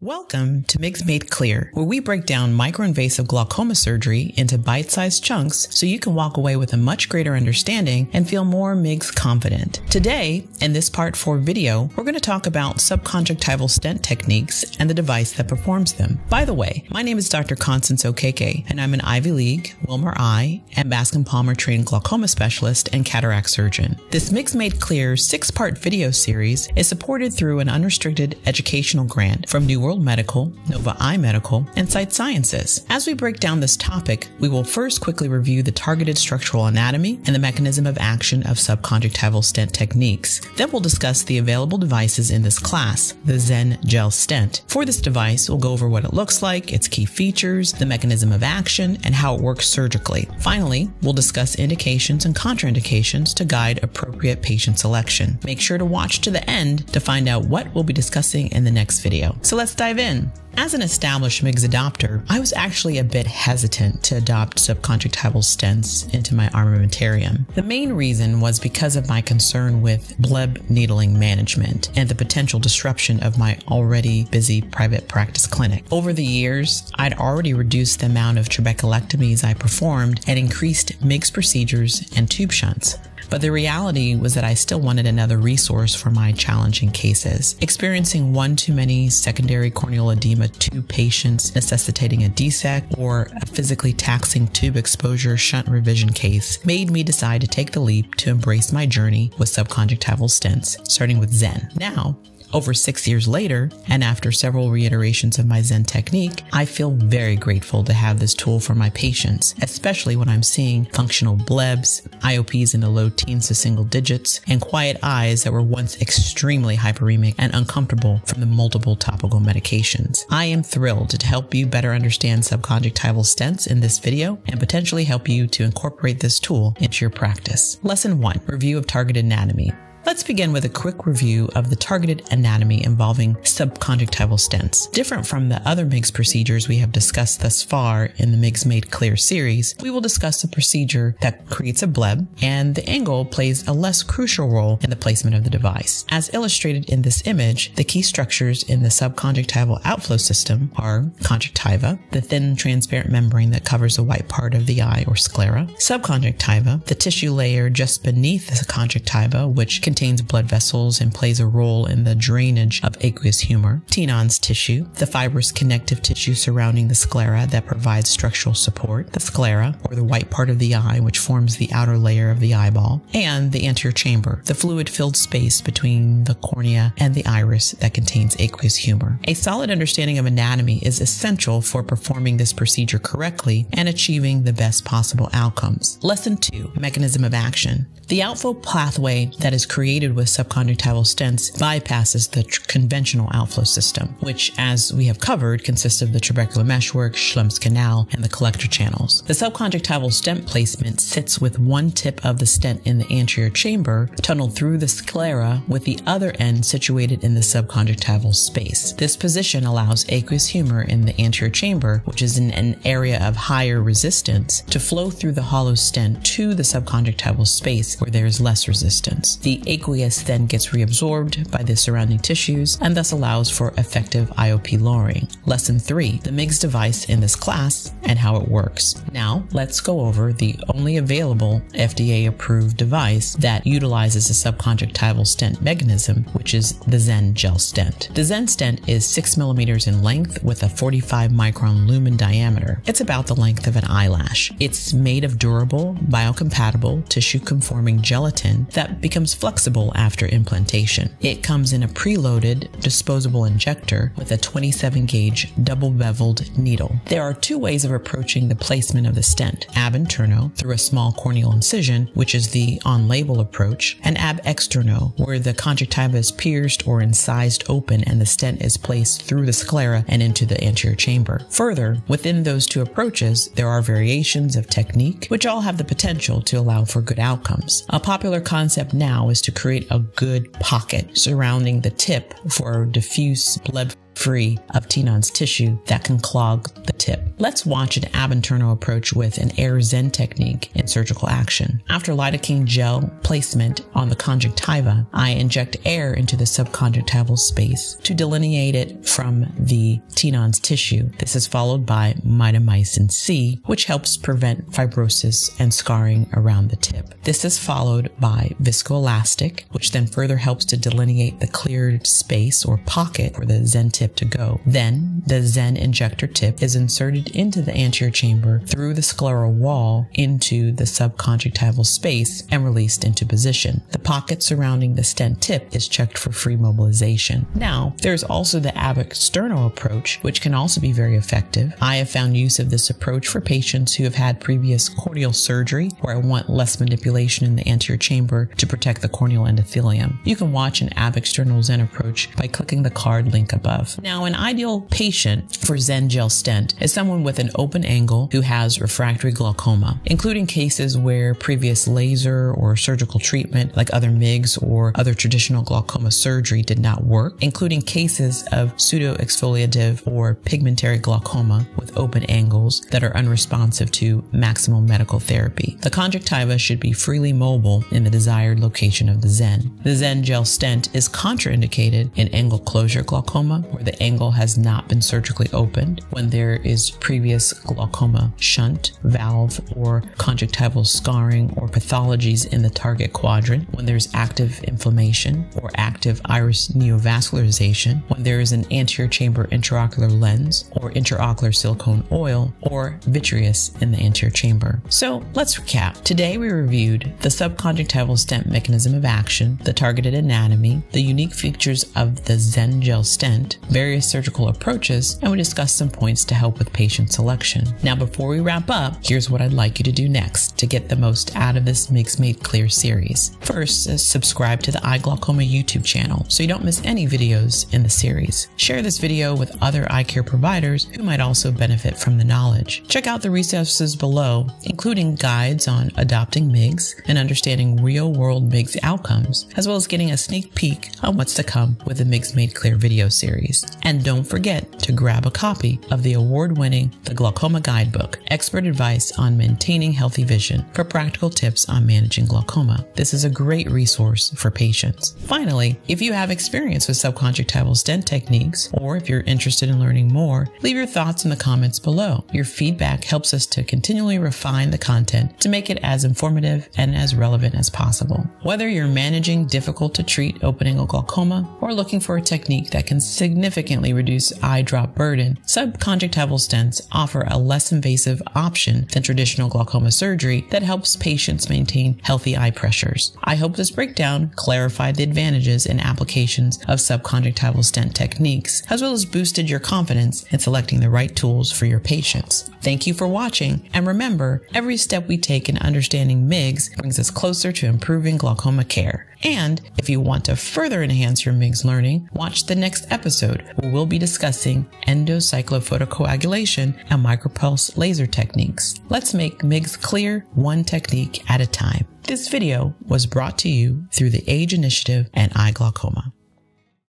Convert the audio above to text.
Welcome to MIGS Made Clear, where we break down microinvasive glaucoma surgery into bite-sized chunks so you can walk away with a much greater understanding and feel more MIGS confident. Today, in this part 4 video, we're going to talk about subconjunctival stent techniques and the device that performs them. By the way, my name is Dr. Constance Okeke, and I'm an Ivy League, Wilmer Eye, and Bascom Palmer trained glaucoma specialist and cataract surgeon. This MIGS Made Clear six-part video series is supported through an unrestricted educational grant from New World Medical, Nova Eye Medical, and Sight Sciences. As we break down this topic, we will first quickly review the targeted structural anatomy and the mechanism of action of subconjunctival stent techniques. Then we'll discuss the available devices in this class, the Xen Gel Stent. For this device, we'll go over what it looks like, its key features, the mechanism of action, and how it works surgically. Finally, we'll discuss indications and contraindications to guide appropriate patient selection. Make sure to watch to the end to find out what we'll be discussing in the next video. So let's dive in. As an established MIGS adopter, I was actually a bit hesitant to adopt subconjunctival stents into my armamentarium. The main reason was because of my concern with bleb needling management and the potential disruption of my already busy private practice clinic. Over the years, I'd already reduced the amount of trabeculectomies I performed and increased MIGS procedures and tube shunts. But the reality was that I still wanted another resource for my challenging cases. Experiencing one too many secondary corneal edema tube patients necessitating a DSEK or a physically taxing tube exposure shunt revision case made me decide to take the leap to embrace my journey with subconjunctival stents, starting with Xen. Now, over six years later, and after several reiterations of my Xen technique, I feel very grateful to have this tool for my patients, especially when I'm seeing functional blebs, IOPs in the low teens to single digits, and quiet eyes that were once extremely hyperemic and uncomfortable from the multiple topical medications. I am thrilled to help you better understand subconjunctival stents in this video and potentially help you to incorporate this tool into your practice. Lesson 1 Review of Target Anatomy. Let's begin with a quick review of the targeted anatomy involving subconjunctival stents. Different from the other MIGS procedures we have discussed thus far in the MIGS Made Clear series, we will discuss a procedure that creates a bleb, and the angle plays a less crucial role in the placement of the device. As illustrated in this image, the key structures in the subconjunctival outflow system are conjunctiva, the thin transparent membrane that covers the white part of the eye or sclera, subconjunctiva, the tissue layer just beneath the conjunctiva, which contains blood vessels and plays a role in the drainage of aqueous humor, Tenon's tissue, the fibrous connective tissue surrounding the sclera that provides structural support, the sclera, or the white part of the eye which forms the outer layer of the eyeball, and the anterior chamber, the fluid-filled space between the cornea and the iris that contains aqueous humor. A solid understanding of anatomy is essential for performing this procedure correctly and achieving the best possible outcomes. Lesson 2. Mechanism of Action the outflow pathway that is created with subconjunctival stents bypasses the conventional outflow system, which, as we have covered, consists of the trabecular meshwork, Schlemm's canal, and the collector channels. The subconjunctival stent placement sits with one tip of the stent in the anterior chamber, tunneled through the sclera, with the other end situated in the subconjunctival space. This position allows aqueous humor in the anterior chamber, which is in an area of higher resistance, to flow through the hollow stent to the subconjunctival space where there is less resistance. The aqueous then gets reabsorbed by the surrounding tissues and thus allows for effective IOP lowering. Lesson 3 The MIGS device in this class and how it works. Now, let's go over the only available FDA approved device that utilizes a subconjunctival stent mechanism, which is the Xen gel stent. The Xen stent is 6 millimeters in length with a 45 micron lumen diameter. It's about the length of an eyelash. It's made of durable, biocompatible, tissue conforming gelatin that becomes flexible after implantation. It comes in a preloaded disposable injector with a 27 gauge double beveled needle. There are two ways of approaching the placement of the stent ab interno through a small corneal incision, which is the on label approach, and ab externo, where the conjunctiva is pierced or incised open and the stent is placed through the sclera and into the anterior chamber. Further, within those two approaches, there are variations of technique, which all have the potential to allow for good outcomes. A popular concept now is to create a good pocket surrounding the tip for diffuse blood free of Tenon's tissue that can clog the tip. Let's watch an ab interno approach with an air Xen technique in surgical action. After lidocaine gel placement on the conjunctiva, I inject air into the subconjunctival space to delineate it from the Tenon's tissue. This is followed by mitomycin C, which helps prevent fibrosis and scarring around the tip. This is followed by viscoelastic, which then further helps to delineate the cleared space or pocket for the Xen tip to go. Then the Xen injector tip is inserted into the anterior chamber through the scleral wall into the subconjunctival space and released into position. The pocket surrounding the stent tip is checked for free mobilization. Now, there's also the ab externo approach, which can also be very effective. I have found use of this approach for patients who have had previous corneal surgery where I want less manipulation in the anterior chamber to protect the corneal endothelium. You can watch an ab externo Xen approach by clicking the card link above. Now, an ideal patient for Xen gel stent is someone with an open angle who has refractory glaucoma, including cases where previous laser or surgical treatment like other MIGS or other traditional glaucoma surgery did not work, including cases of pseudo-exfoliative or pigmentary glaucoma with open angles that are unresponsive to maximal medical therapy. The conjunctiva should be freely mobile in the desired location of the Xen. The Xen gel stent is contraindicated in angle closure glaucoma where the angle has not been surgically opened, when there is previous glaucoma shunt, valve, or conjunctival scarring or pathologies in the target quadrant, when there's active inflammation or active iris neovascularization, when there is an anterior chamber intraocular lens or intraocular silicone oil, or vitreous in the anterior chamber. So let's recap. Today we reviewed the subconjunctival stent mechanism of action, the targeted anatomy, the unique features of the Xen gel stent, various surgical approaches, and we discussed some points to help with patient selection. Now, before we wrap up, here's what I'd like you to do next to get the most out of this MIGS Made Clear series. First, uh, subscribe to the iGlaucoma YouTube channel so you don't miss any videos in the series. Share this video with other eye care providers who might also benefit from the knowledge. Check out the resources below, including guides on adopting MIGS and understanding real world MIGS outcomes, as well as getting a sneak peek on what's to come with the MIGS Made Clear video series. And don't forget to grab a copy of the award winning The Glaucoma Guidebook Expert Advice on Maintaining Healthy Vision for practical tips on managing glaucoma. This is a great resource for patients. Finally, if you have experience with subconjunctival stent techniques, or if you're interested in learning more, leave your thoughts in the comments below. Your feedback helps us to continually refine the content to make it as informative and as relevant as possible. Whether you're managing difficult to treat open angle glaucoma or looking for a technique that can significantly reduce eye drop burden, subconjunctival stents offer a less invasive option than traditional glaucoma surgery that helps patients maintain healthy eye pressures. I hope this breakdown clarified the advantages and applications of subconjunctival stent techniques, as well as boosted your confidence in selecting the right tools for your patients. Thank you for watching, and remember, every step we take in understanding MIGS brings us closer to improving glaucoma care. And if you want to further enhance your MIGS learning, watch the next episode where we'll be discussing endocyclophotocoagulation and micropulse laser techniques. Let's make MIGS clear one technique at a time. This video was brought to you through the AGE Initiative and iGlaucoma.